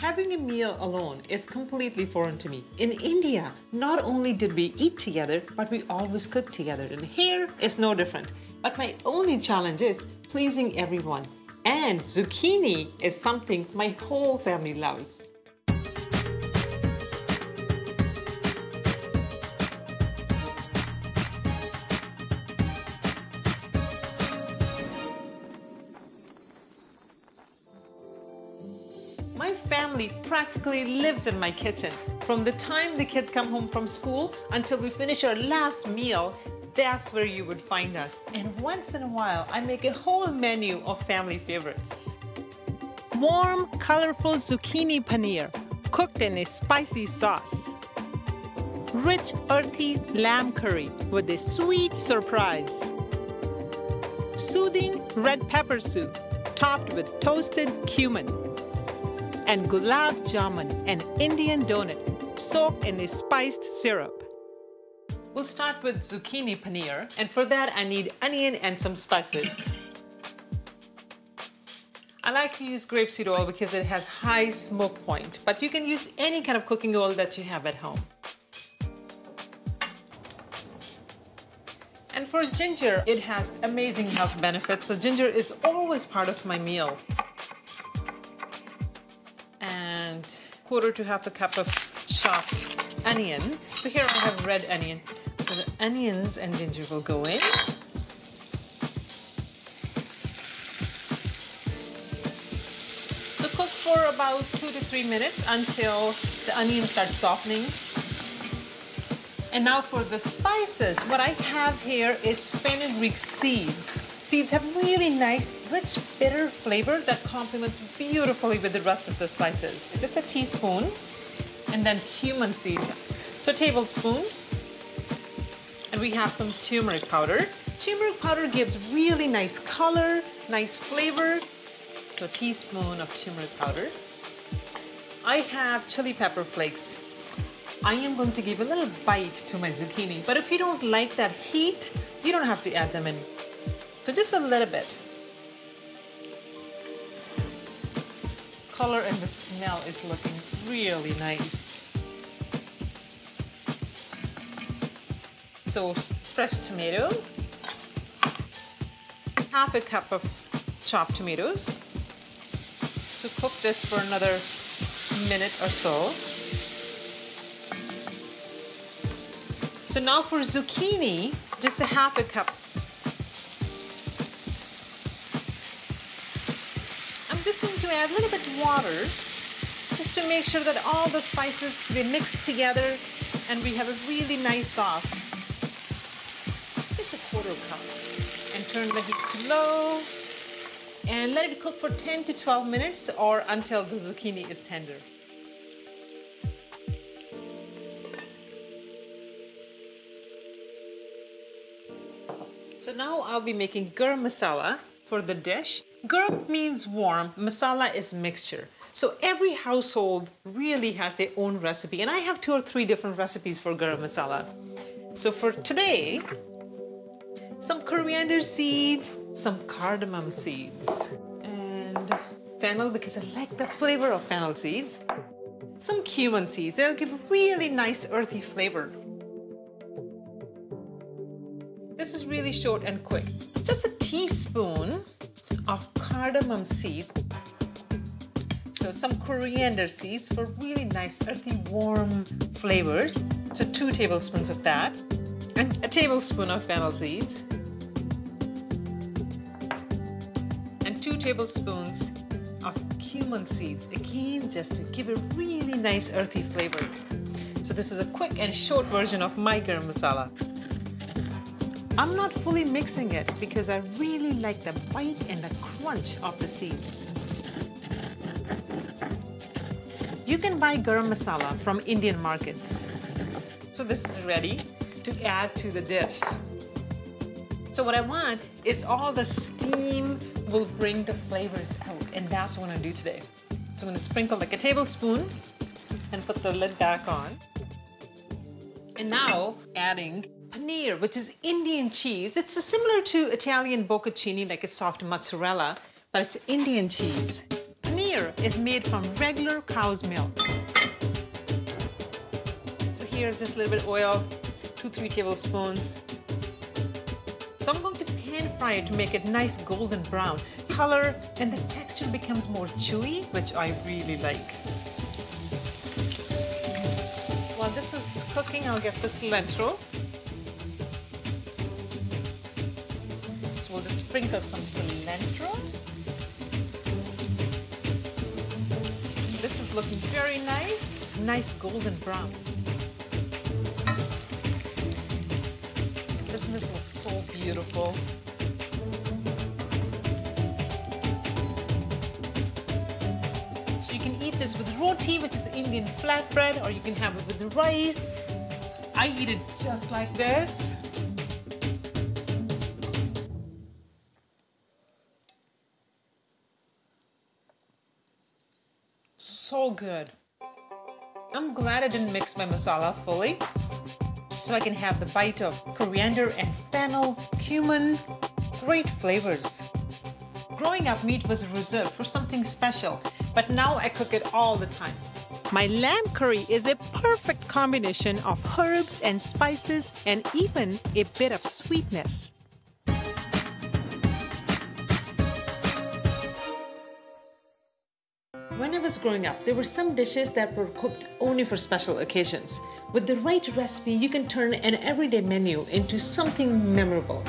Having a meal alone is completely foreign to me. In India, not only did we eat together, but we always cook together. And here is no different. But my only challenge is pleasing everyone. And zucchini is something my whole family loves. Practically lives in my kitchen. From the time the kids come home from school until we finish our last meal, that's where you would find us. And once in a while, I make a whole menu of family favorites. Warm, colorful zucchini paneer, cooked in a spicy sauce. Rich, earthy lamb curry with a sweet surprise. Soothing red pepper soup, topped with toasted cumin and gulab jamun, an Indian donut soaked in a spiced syrup. We'll start with zucchini paneer, and for that I need onion and some spices. I like to use grapeseed oil because it has high smoke point, but you can use any kind of cooking oil that you have at home. And for ginger, it has amazing health benefits, so ginger is always part of my meal and quarter to half a cup of chopped onion. So here I have red onion. So the onions and ginger will go in. So cook for about two to three minutes until the onion starts softening. And now for the spices, what I have here is fenugreek seeds. Seeds have really nice, rich, bitter flavor that complements beautifully with the rest of the spices. Just a teaspoon, and then cumin seeds. So tablespoon, and we have some turmeric powder. Turmeric powder gives really nice color, nice flavor. So a teaspoon of turmeric powder. I have chili pepper flakes. I am going to give a little bite to my zucchini, but if you don't like that heat, you don't have to add them in. So just a little bit. Color and the smell is looking really nice. So fresh tomato, half a cup of chopped tomatoes. So cook this for another minute or so. So now for zucchini, just a half a cup. I'm just going to add a little bit of water just to make sure that all the spices, they mix together and we have a really nice sauce. Just a quarter cup. And turn the heat to low and let it cook for 10 to 12 minutes or until the zucchini is tender. So now I'll be making garam masala for the dish. Garam means warm, masala is mixture. So every household really has their own recipe, and I have two or three different recipes for garam masala. So for today, some coriander seed, some cardamom seeds, and fennel because I like the flavor of fennel seeds. Some cumin seeds, they'll give a really nice earthy flavor. This is really short and quick. Just a teaspoon of cardamom seeds. So some coriander seeds for really nice earthy warm flavors. So two tablespoons of that. And a tablespoon of fennel seeds. And two tablespoons of cumin seeds. Again, just to give a really nice earthy flavor. So this is a quick and short version of my garam masala. I'm not fully mixing it because I really like the bite and the crunch of the seeds. You can buy garam masala from Indian markets. So this is ready to add to the dish. So what I want is all the steam will bring the flavors out and that's what I'm gonna do today. So I'm gonna sprinkle like a tablespoon and put the lid back on. And now adding paneer, which is Indian cheese. It's similar to Italian bocconcini, like a soft mozzarella, but it's Indian cheese. Paneer. is made from regular cow's milk. So here, just a little bit of oil, two, three tablespoons. So I'm going to pan fry it to make it nice golden brown color and the texture becomes more chewy, which I really like. While this is cooking, I'll get the cilantro. So sprinkle some cilantro. This is looking very nice, nice golden brown. Doesn't this look so beautiful? So you can eat this with roti, which is Indian flatbread, or you can have it with rice. I eat it just like this. Good. I'm glad I didn't mix my masala fully so I can have the bite of coriander and fennel, cumin, great flavors. Growing up, meat was reserved for something special, but now I cook it all the time. My lamb curry is a perfect combination of herbs and spices and even a bit of sweetness. Was growing up, there were some dishes that were cooked only for special occasions. With the right recipe, you can turn an everyday menu into something memorable.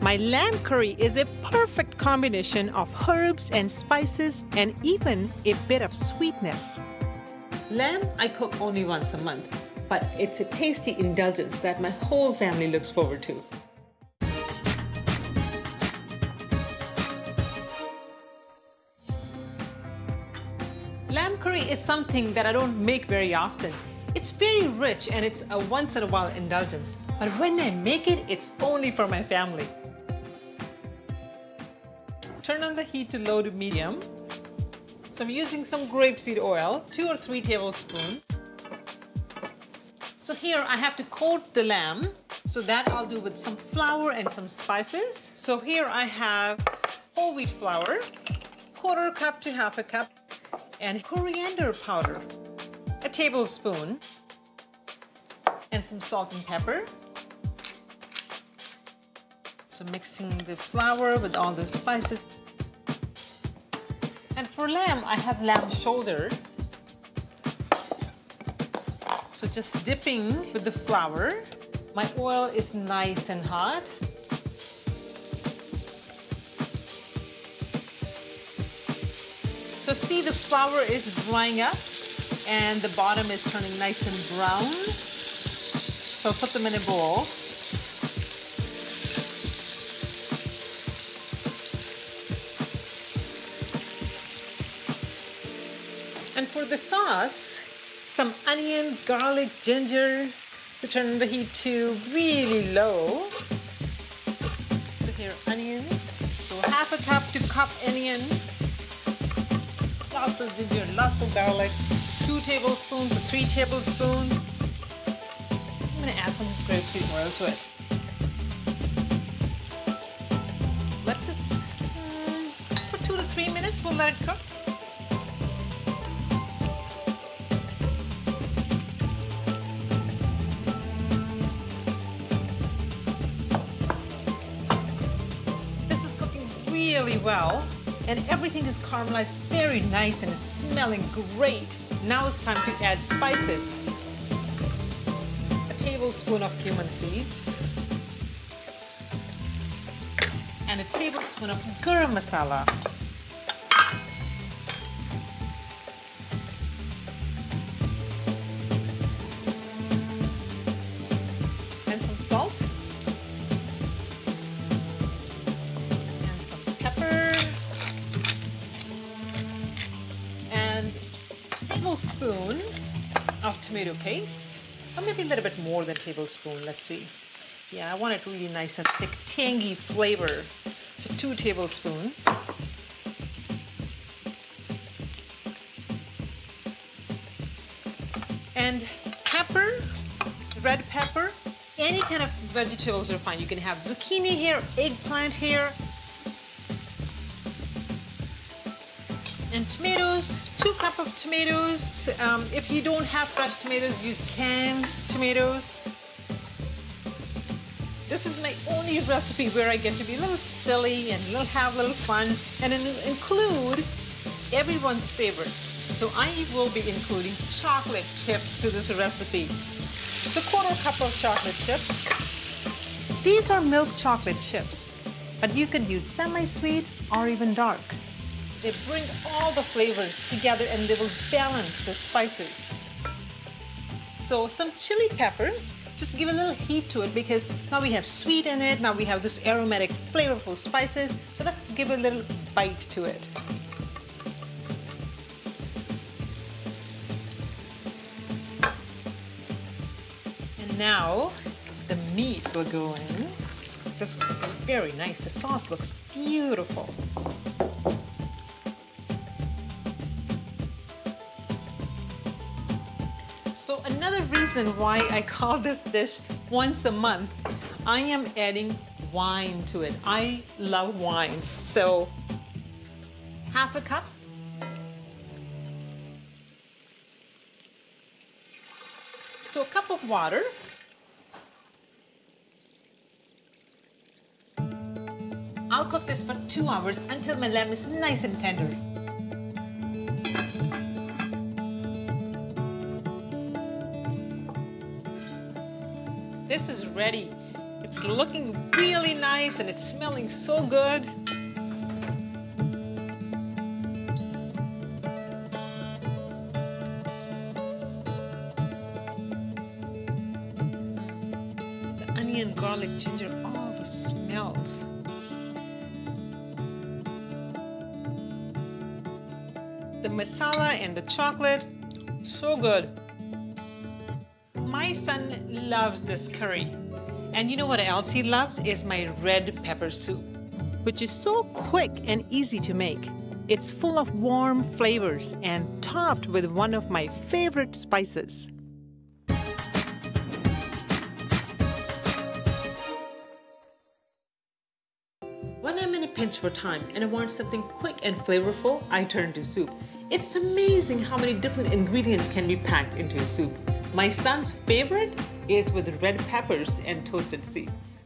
My lamb curry is a perfect combination of herbs and spices and even a bit of sweetness. Lamb I cook only once a month, but it's a tasty indulgence that my whole family looks forward to. Curry is something that I don't make very often. It's very rich and it's a once in a while indulgence. But when I make it, it's only for my family. Turn on the heat to low to medium. So I'm using some grapeseed oil, two or three tablespoons. So here I have to coat the lamb. So that I'll do with some flour and some spices. So here I have whole wheat flour, quarter cup to half a cup, and coriander powder, a tablespoon, and some salt and pepper. So mixing the flour with all the spices. And for lamb, I have lamb shoulder. So just dipping with the flour. My oil is nice and hot. So see the flour is drying up and the bottom is turning nice and brown. So put them in a bowl. And for the sauce, some onion, garlic, ginger. So turn the heat to really low. So here onions. So half a cup to cup onion lots of ginger, lots of garlic, two tablespoons or three tablespoons. I'm gonna add some grapeseed oil to it. Let this, um, for two to three minutes, we'll let it cook. This is cooking really well and everything is caramelized very nice and smelling great. Now it's time to add spices. A tablespoon of cumin seeds and a tablespoon of garam masala. Tablespoon of tomato paste, or maybe a little bit more than tablespoon. Let's see. Yeah, I want it really nice and thick, tangy flavor. So two tablespoons. And pepper, red pepper, any kind of vegetables are fine. You can have zucchini here, eggplant here, and And tomatoes, two cup of tomatoes. Um, if you don't have fresh tomatoes, use canned tomatoes. This is my only recipe where I get to be a little silly and little, have a little fun and include everyone's favorites. So I will be including chocolate chips to this recipe. So quarter cup of chocolate chips. These are milk chocolate chips, but you could use semi-sweet or even dark. They bring all the flavors together and they will balance the spices. So some chili peppers, just give a little heat to it because now we have sweet in it, now we have this aromatic, flavorful spices. So let's give a little bite to it. And now the meat will go in. This is very nice. The sauce looks beautiful. So another reason why I call this dish once a month, I am adding wine to it. I love wine. So half a cup. So a cup of water. I'll cook this for two hours until my lamb is nice and tender. This is ready. It's looking really nice and it's smelling so good. The onion, garlic, ginger, all the smells. The masala and the chocolate, so good son loves this curry. And you know what else he loves is my red pepper soup, which is so quick and easy to make. It's full of warm flavors and topped with one of my favorite spices. When I'm in a pinch for time and I want something quick and flavorful, I turn to soup. It's amazing how many different ingredients can be packed into a soup. My son's favorite is with red peppers and toasted seeds.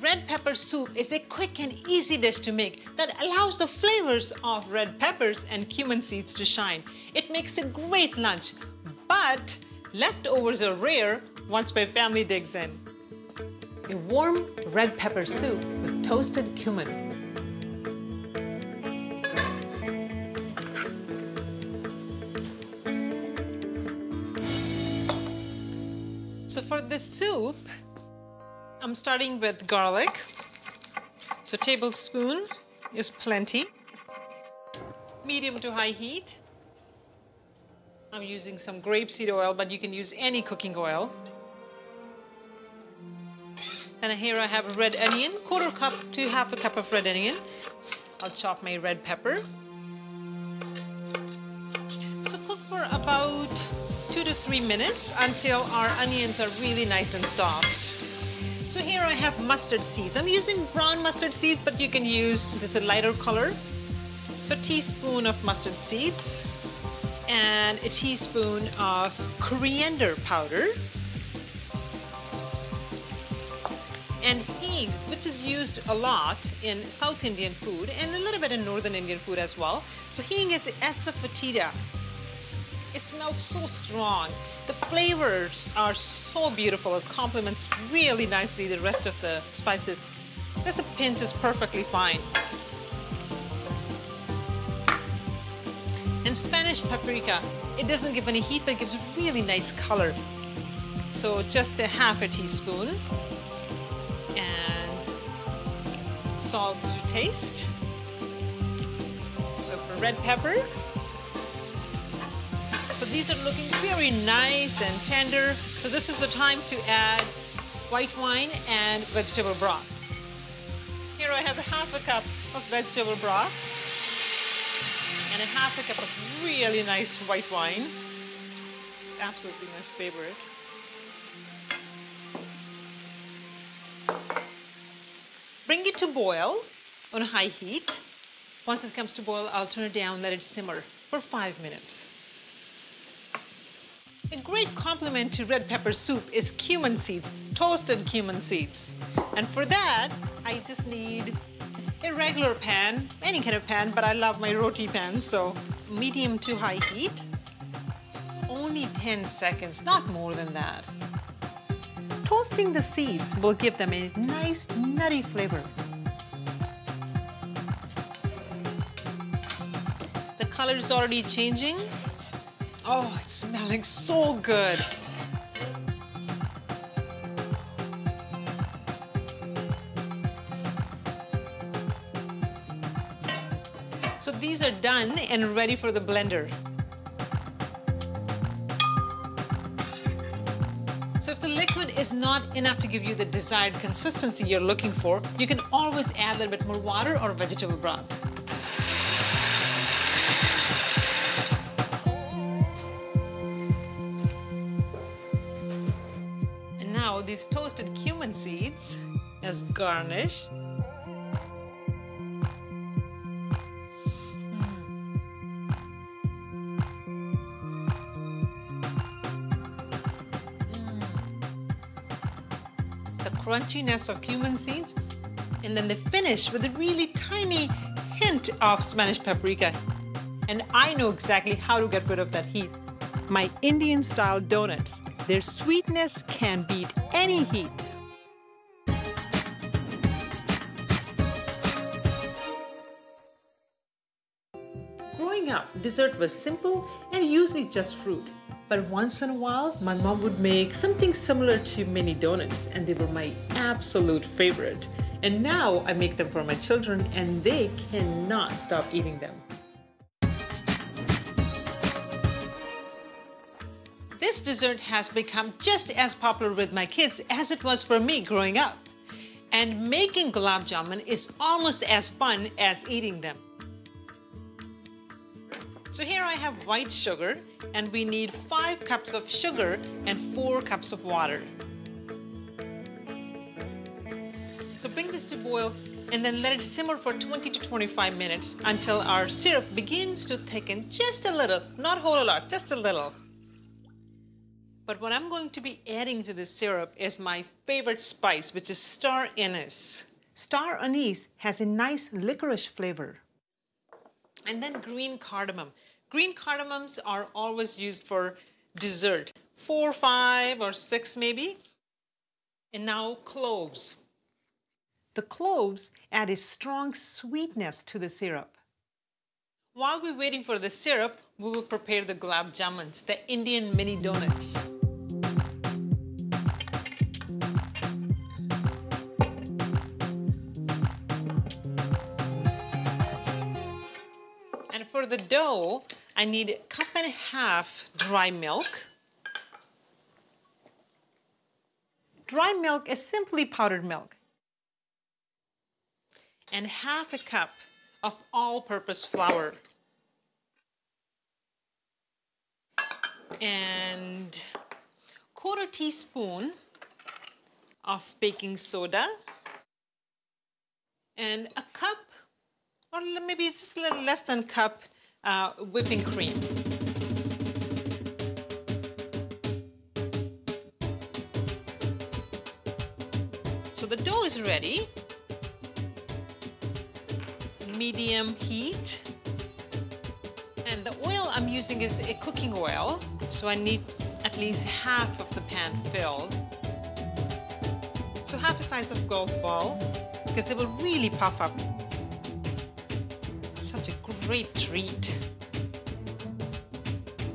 Red pepper soup is a quick and easy dish to make that allows the flavors of red peppers and cumin seeds to shine. It makes a great lunch, but leftovers are rare once my family digs in. A warm red pepper soup with toasted cumin the soup, I'm starting with garlic. So tablespoon is plenty. Medium to high heat. I'm using some grapeseed oil, but you can use any cooking oil. Then here I have a red onion, quarter cup to half a cup of red onion. I'll chop my red pepper. So cook for about two to three minutes until our onions are really nice and soft. So here I have mustard seeds. I'm using brown mustard seeds, but you can use, this a lighter color. So teaspoon of mustard seeds and a teaspoon of coriander powder and hing, which is used a lot in South Indian food and a little bit in Northern Indian food as well. So hing is asafoetida. It smells so strong. The flavors are so beautiful. It complements really nicely the rest of the spices. Just a pinch is perfectly fine. And Spanish paprika, it doesn't give any heat, but it gives a really nice color. So just a half a teaspoon. And salt to taste. So for red pepper, so these are looking very nice and tender. So this is the time to add white wine and vegetable broth. Here I have half a cup of vegetable broth and a half a cup of really nice white wine. It's absolutely my favorite. Bring it to boil on a high heat. Once it comes to boil, I'll turn it down, let it simmer for five minutes. A great complement to red pepper soup is cumin seeds, toasted cumin seeds. And for that, I just need a regular pan, any kind of pan, but I love my roti pan, so medium to high heat. Only 10 seconds, not more than that. Toasting the seeds will give them a nice nutty flavor. The color is already changing. Oh, it's smelling so good. So these are done and ready for the blender. So if the liquid is not enough to give you the desired consistency you're looking for, you can always add a little bit more water or vegetable broth. These toasted cumin seeds as garnish. Mm. the crunchiness of cumin seeds, and then they finish with a really tiny hint of Spanish paprika. And I know exactly how to get rid of that heat. My Indian style donuts, their sweetness can beat any heat. Growing up, dessert was simple and usually just fruit. But once in a while, my mom would make something similar to mini donuts, and they were my absolute favorite. And now I make them for my children, and they cannot stop eating them. Dessert has become just as popular with my kids as it was for me growing up. And making gulab jamun is almost as fun as eating them. So here I have white sugar and we need five cups of sugar and four cups of water. So bring this to boil and then let it simmer for 20 to 25 minutes until our syrup begins to thicken just a little, not whole a lot, just a little. But what I'm going to be adding to this syrup is my favorite spice, which is star anise. Star anise has a nice licorice flavor. And then green cardamom. Green cardamoms are always used for dessert, four, five, or six maybe. And now cloves. The cloves add a strong sweetness to the syrup. While we're waiting for the syrup, we will prepare the gulab jamuns, the Indian mini donuts. And for the dough, I need a cup and a half dry milk. Dry milk is simply powdered milk. And half a cup of all-purpose flour. And quarter teaspoon of baking soda. And a cup or maybe just a little less than cup uh, whipping cream. So the dough is ready. Medium heat. And the oil I'm using is a cooking oil, so I need at least half of the pan filled. So half a size of golf ball, because they will really puff up such a great treat.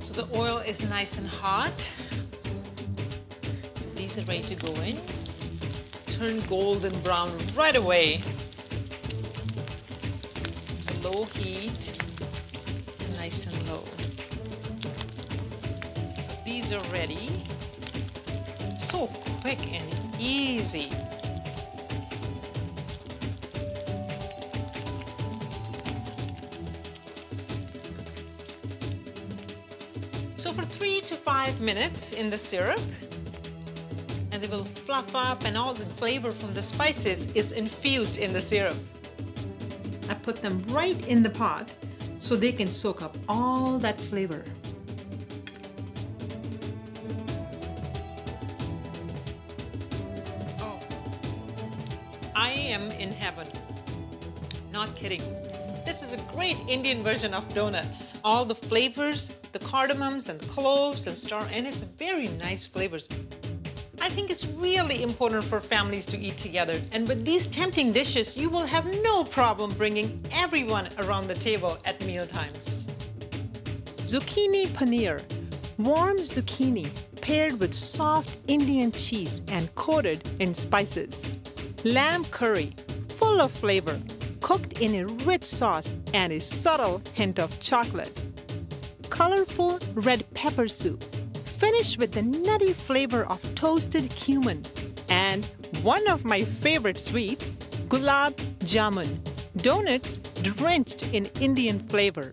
So the oil is nice and hot. So these are ready to go in. Turn golden brown right away. So low heat, nice and low. So these are ready. So quick and easy. So for three to five minutes in the syrup, and they will fluff up and all the flavor from the spices is infused in the syrup. I put them right in the pot so they can soak up all that flavor. Oh, I am in heaven. Not kidding. This is a great Indian version of donuts. All the flavors, the cardamoms and cloves and star anise, very nice flavors. I think it's really important for families to eat together. And with these tempting dishes, you will have no problem bringing everyone around the table at mealtimes. Zucchini paneer. Warm zucchini paired with soft Indian cheese and coated in spices. Lamb curry, full of flavor, cooked in a rich sauce and a subtle hint of chocolate. Colorful red pepper soup, finished with the nutty flavor of toasted cumin. And one of my favorite sweets, gulab jamun, donuts drenched in Indian flavor.